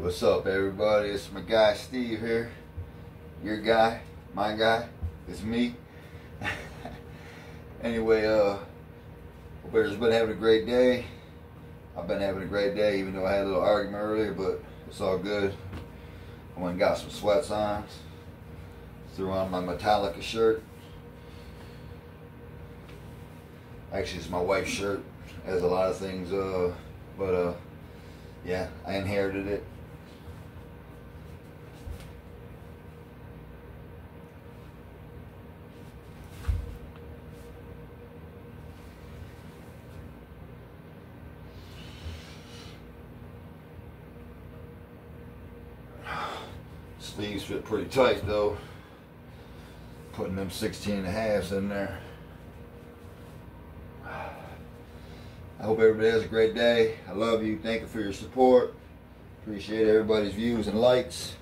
What's up, everybody? It's my guy Steve here. Your guy, my guy, it's me. anyway, uh, hope everybody's been having a great day. I've been having a great day, even though I had a little argument earlier, but it's all good. I went and got some sweats on, threw on my Metallica shirt. Actually, it's my wife's shirt. Has a lot of things, uh, but uh, yeah, I inherited it. Sleeves fit pretty tight though. Putting them 16 and a halves in there. I hope everybody has a great day. I love you. Thank you for your support. Appreciate everybody's views and likes.